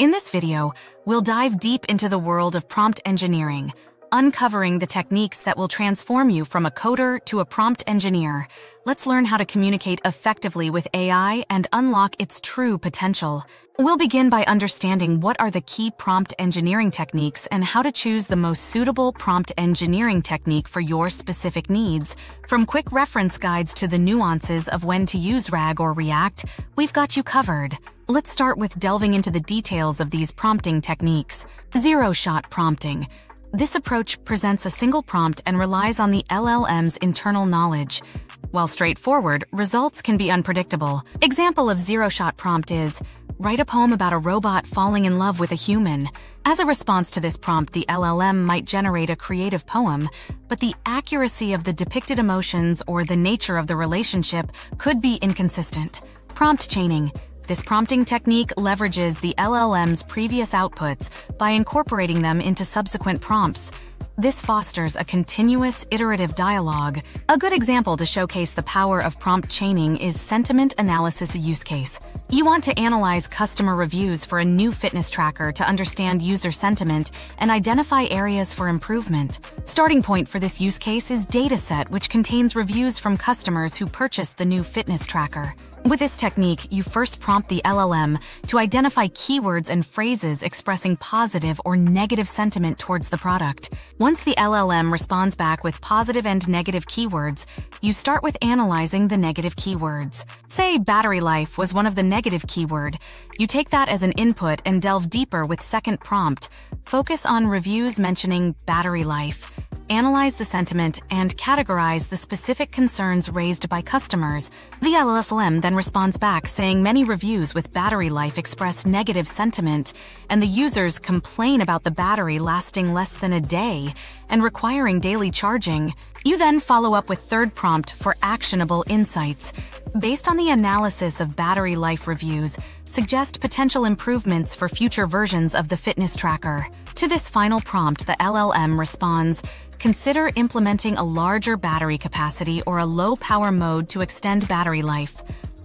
In this video, we'll dive deep into the world of prompt engineering, uncovering the techniques that will transform you from a coder to a prompt engineer. Let's learn how to communicate effectively with AI and unlock its true potential. We'll begin by understanding what are the key prompt engineering techniques and how to choose the most suitable prompt engineering technique for your specific needs. From quick reference guides to the nuances of when to use RAG or ReAct, we've got you covered. Let's start with delving into the details of these prompting techniques. Zero-shot prompting. This approach presents a single prompt and relies on the LLM's internal knowledge. While straightforward, results can be unpredictable. Example of zero-shot prompt is, write a poem about a robot falling in love with a human. As a response to this prompt, the LLM might generate a creative poem, but the accuracy of the depicted emotions or the nature of the relationship could be inconsistent. Prompt chaining. This prompting technique leverages the LLM's previous outputs by incorporating them into subsequent prompts. This fosters a continuous, iterative dialogue. A good example to showcase the power of prompt chaining is sentiment analysis use case. You want to analyze customer reviews for a new fitness tracker to understand user sentiment and identify areas for improvement. Starting point for this use case is dataset, which contains reviews from customers who purchased the new fitness tracker. With this technique, you first prompt the LLM to identify keywords and phrases expressing positive or negative sentiment towards the product. Once the LLM responds back with positive and negative keywords, you start with analyzing the negative keywords. Say battery life was one of the negative keyword. You take that as an input and delve deeper with second prompt. Focus on reviews mentioning battery life analyze the sentiment, and categorize the specific concerns raised by customers. The LLM then responds back saying many reviews with battery life express negative sentiment, and the users complain about the battery lasting less than a day and requiring daily charging. You then follow up with third prompt for actionable insights. Based on the analysis of battery life reviews, suggest potential improvements for future versions of the fitness tracker. To this final prompt, the LLM responds, Consider implementing a larger battery capacity or a low-power mode to extend battery life.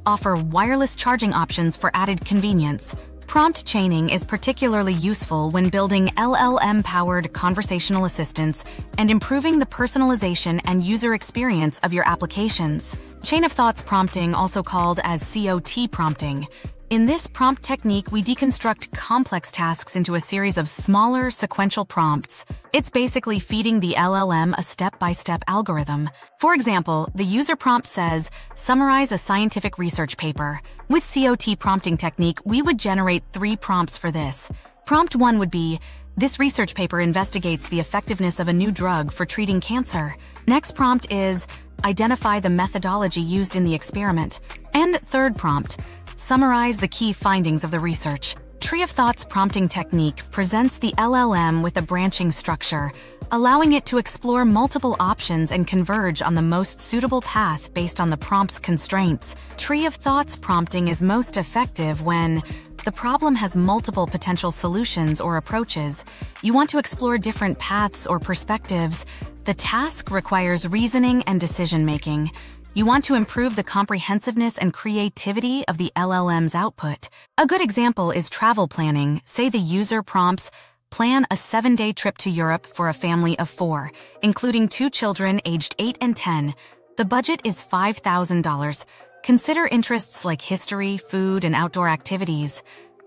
Offer wireless charging options for added convenience. Prompt chaining is particularly useful when building LLM-powered conversational assistants and improving the personalization and user experience of your applications. Chain of Thoughts prompting, also called as COT prompting, in this prompt technique, we deconstruct complex tasks into a series of smaller, sequential prompts. It's basically feeding the LLM a step-by-step -step algorithm. For example, the user prompt says, summarize a scientific research paper. With COT prompting technique, we would generate three prompts for this. Prompt one would be, this research paper investigates the effectiveness of a new drug for treating cancer. Next prompt is, identify the methodology used in the experiment. And third prompt, Summarize the key findings of the research. Tree of Thought's prompting technique presents the LLM with a branching structure, allowing it to explore multiple options and converge on the most suitable path based on the prompt's constraints. Tree of Thought's prompting is most effective when the problem has multiple potential solutions or approaches. You want to explore different paths or perspectives. The task requires reasoning and decision making. You want to improve the comprehensiveness and creativity of the LLM's output. A good example is travel planning. Say the user prompts, plan a seven-day trip to Europe for a family of four, including two children aged 8 and 10. The budget is $5,000. Consider interests like history, food, and outdoor activities.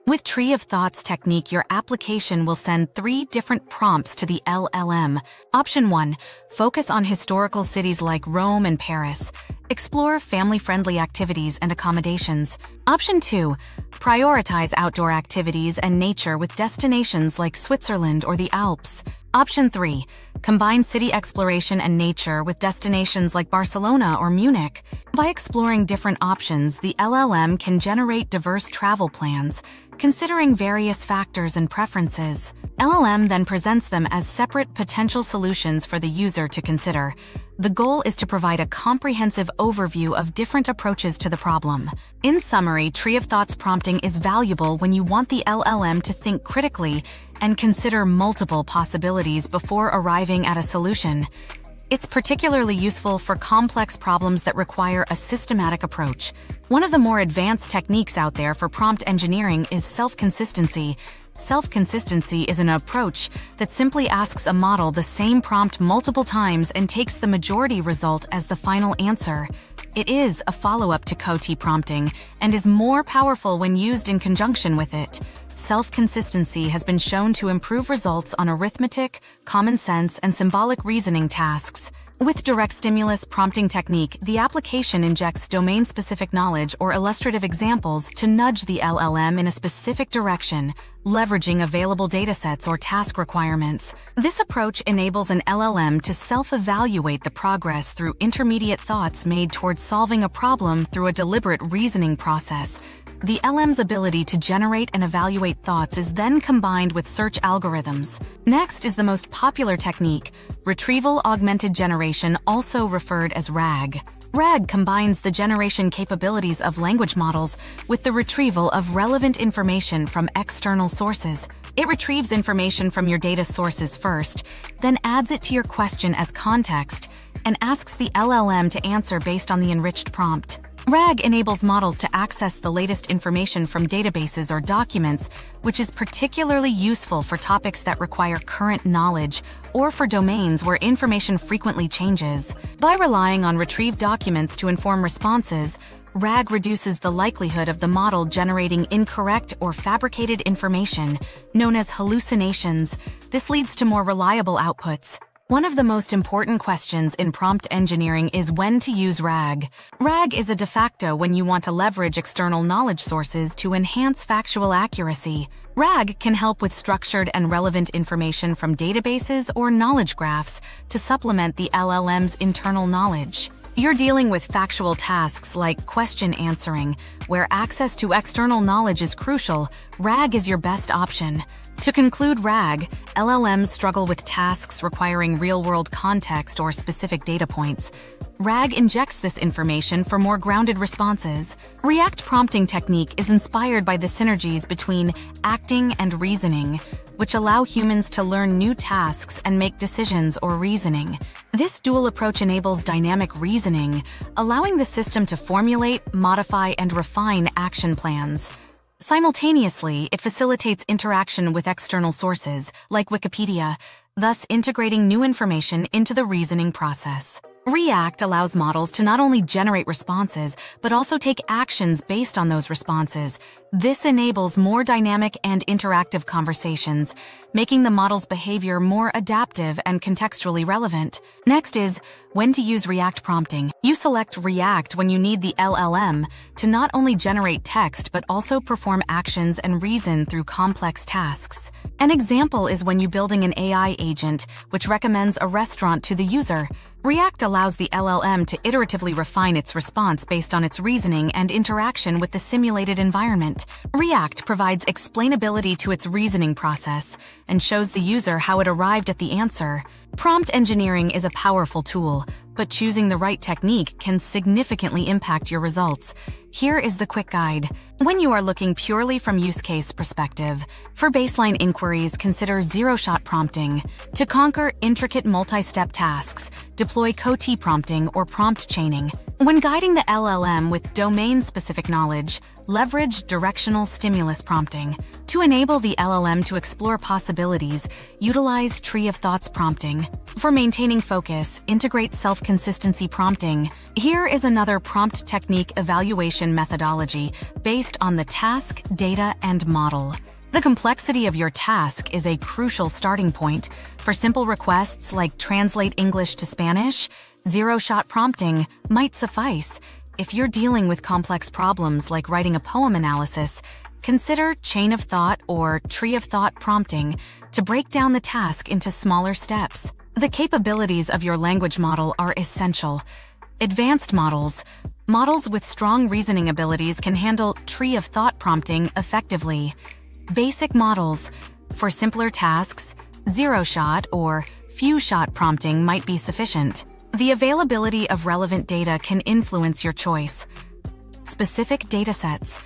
With Tree of Thoughts technique, your application will send three different prompts to the LLM. Option 1. Focus on historical cities like Rome and Paris. Explore family-friendly activities and accommodations. Option 2. Prioritize outdoor activities and nature with destinations like Switzerland or the Alps. Option 3. Combine city exploration and nature with destinations like Barcelona or Munich. By exploring different options, the LLM can generate diverse travel plans, considering various factors and preferences. LLM then presents them as separate potential solutions for the user to consider. The goal is to provide a comprehensive overview of different approaches to the problem. In summary, Tree of Thoughts prompting is valuable when you want the LLM to think critically and consider multiple possibilities before arriving at a solution. It's particularly useful for complex problems that require a systematic approach. One of the more advanced techniques out there for prompt engineering is self-consistency. Self-consistency is an approach that simply asks a model the same prompt multiple times and takes the majority result as the final answer. It is a follow-up to COT prompting and is more powerful when used in conjunction with it. Self-consistency has been shown to improve results on arithmetic, common sense, and symbolic reasoning tasks. With direct stimulus prompting technique, the application injects domain-specific knowledge or illustrative examples to nudge the LLM in a specific direction, leveraging available datasets or task requirements. This approach enables an LLM to self-evaluate the progress through intermediate thoughts made towards solving a problem through a deliberate reasoning process, the LM's ability to generate and evaluate thoughts is then combined with search algorithms. Next is the most popular technique, Retrieval Augmented Generation, also referred as RAG. RAG combines the generation capabilities of language models with the retrieval of relevant information from external sources. It retrieves information from your data sources first, then adds it to your question as context, and asks the LLM to answer based on the enriched prompt. RAG enables models to access the latest information from databases or documents, which is particularly useful for topics that require current knowledge or for domains where information frequently changes. By relying on retrieved documents to inform responses, RAG reduces the likelihood of the model generating incorrect or fabricated information, known as hallucinations. This leads to more reliable outputs. One of the most important questions in prompt engineering is when to use RAG. RAG is a de facto when you want to leverage external knowledge sources to enhance factual accuracy. RAG can help with structured and relevant information from databases or knowledge graphs to supplement the LLM's internal knowledge. You're dealing with factual tasks like question answering, where access to external knowledge is crucial, RAG is your best option. To conclude RAG, LLMs struggle with tasks requiring real-world context or specific data points. RAG injects this information for more grounded responses. ReAct prompting technique is inspired by the synergies between acting and reasoning, which allow humans to learn new tasks and make decisions or reasoning. This dual approach enables dynamic reasoning, allowing the system to formulate, modify, and refine action plans. Simultaneously, it facilitates interaction with external sources, like Wikipedia, thus integrating new information into the reasoning process. ReAct allows models to not only generate responses, but also take actions based on those responses. This enables more dynamic and interactive conversations, making the model's behavior more adaptive and contextually relevant. Next is when to use ReAct prompting. You select ReAct when you need the LLM to not only generate text, but also perform actions and reason through complex tasks. An example is when you're building an AI agent, which recommends a restaurant to the user. ReAct allows the LLM to iteratively refine its response based on its reasoning and interaction with the simulated environment. ReAct provides explainability to its reasoning process and shows the user how it arrived at the answer. Prompt engineering is a powerful tool, but choosing the right technique can significantly impact your results. Here is the quick guide. When you are looking purely from use case perspective, for baseline inquiries, consider zero-shot prompting. To conquer intricate multi-step tasks, deploy COT prompting or prompt chaining. When guiding the LLM with domain-specific knowledge, leverage directional stimulus prompting. To enable the LLM to explore possibilities, utilize Tree of Thoughts prompting. For maintaining focus, integrate self-consistency prompting. Here is another prompt technique evaluation methodology based on the task, data, and model. The complexity of your task is a crucial starting point. For simple requests like translate English to Spanish, Zero-shot prompting might suffice. If you're dealing with complex problems like writing a poem analysis, consider chain of thought or tree of thought prompting to break down the task into smaller steps. The capabilities of your language model are essential. Advanced models, models with strong reasoning abilities can handle tree of thought prompting effectively. Basic models, for simpler tasks, zero-shot or few-shot prompting might be sufficient. The availability of relevant data can influence your choice. Specific datasets.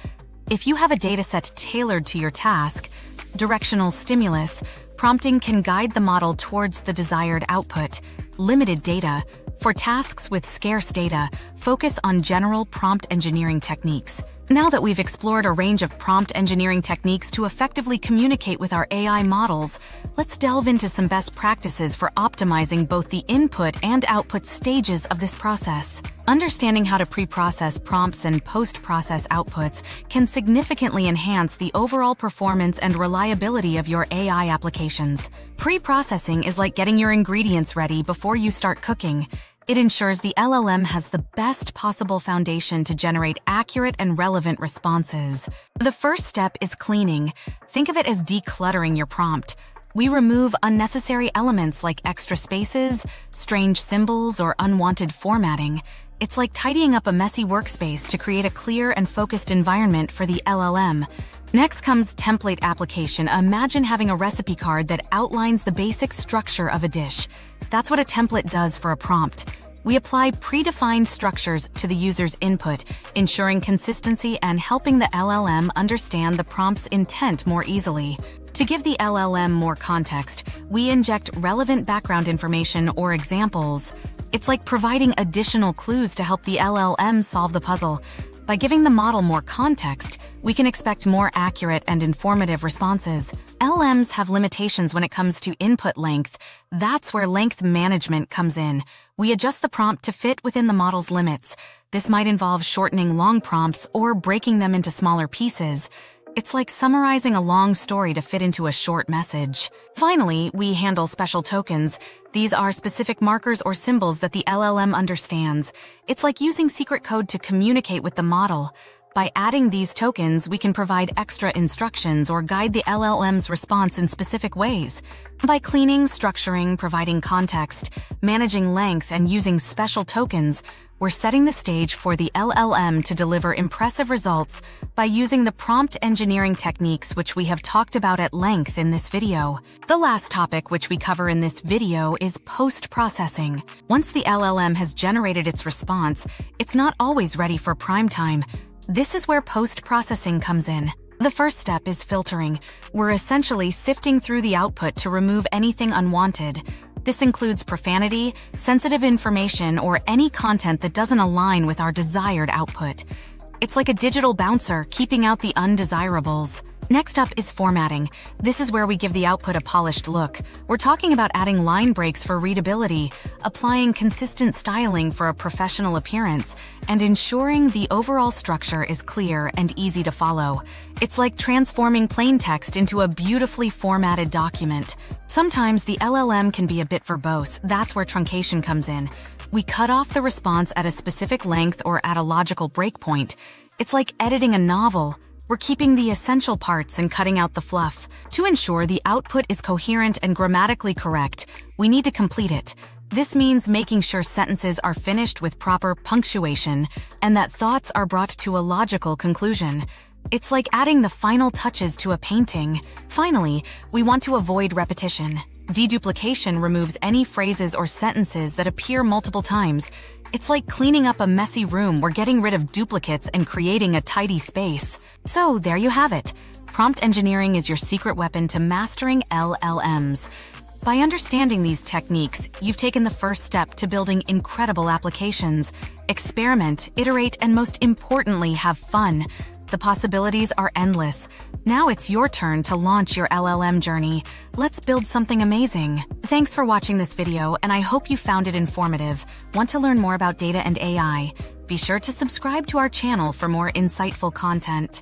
If you have a dataset tailored to your task, directional stimulus, prompting can guide the model towards the desired output. limited data. For tasks with scarce data, focus on general prompt engineering techniques. Now that we've explored a range of prompt engineering techniques to effectively communicate with our AI models, let's delve into some best practices for optimizing both the input and output stages of this process. Understanding how to pre-process prompts and post-process outputs can significantly enhance the overall performance and reliability of your AI applications. Pre-processing is like getting your ingredients ready before you start cooking. It ensures the LLM has the best possible foundation to generate accurate and relevant responses. The first step is cleaning. Think of it as decluttering your prompt. We remove unnecessary elements like extra spaces, strange symbols, or unwanted formatting. It's like tidying up a messy workspace to create a clear and focused environment for the LLM. Next comes template application. Imagine having a recipe card that outlines the basic structure of a dish. That's what a template does for a prompt. We apply predefined structures to the user's input, ensuring consistency and helping the LLM understand the prompt's intent more easily. To give the LLM more context, we inject relevant background information or examples. It's like providing additional clues to help the LLM solve the puzzle. By giving the model more context, we can expect more accurate and informative responses. LMs have limitations when it comes to input length. That's where length management comes in. We adjust the prompt to fit within the model's limits. This might involve shortening long prompts or breaking them into smaller pieces. It's like summarizing a long story to fit into a short message. Finally, we handle special tokens. These are specific markers or symbols that the LLM understands. It's like using secret code to communicate with the model. By adding these tokens, we can provide extra instructions or guide the LLM's response in specific ways. By cleaning, structuring, providing context, managing length, and using special tokens, we're setting the stage for the LLM to deliver impressive results by using the prompt engineering techniques which we have talked about at length in this video. The last topic which we cover in this video is post-processing. Once the LLM has generated its response, it's not always ready for prime time. This is where post-processing comes in. The first step is filtering. We're essentially sifting through the output to remove anything unwanted. This includes profanity, sensitive information, or any content that doesn't align with our desired output. It's like a digital bouncer keeping out the undesirables. Next up is formatting. This is where we give the output a polished look. We're talking about adding line breaks for readability, applying consistent styling for a professional appearance, and ensuring the overall structure is clear and easy to follow. It's like transforming plain text into a beautifully formatted document. Sometimes the LLM can be a bit verbose. That's where truncation comes in. We cut off the response at a specific length or at a logical breakpoint. It's like editing a novel. We're keeping the essential parts and cutting out the fluff. To ensure the output is coherent and grammatically correct, we need to complete it. This means making sure sentences are finished with proper punctuation and that thoughts are brought to a logical conclusion. It's like adding the final touches to a painting. Finally, we want to avoid repetition. Deduplication removes any phrases or sentences that appear multiple times. It's like cleaning up a messy room or getting rid of duplicates and creating a tidy space. So there you have it. Prompt engineering is your secret weapon to mastering LLMs. By understanding these techniques, you've taken the first step to building incredible applications. Experiment, iterate, and most importantly, have fun. The possibilities are endless. Now it's your turn to launch your LLM journey. Let's build something amazing. Thanks for watching this video, and I hope you found it informative. Want to learn more about data and AI? Be sure to subscribe to our channel for more insightful content.